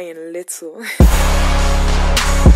crying little.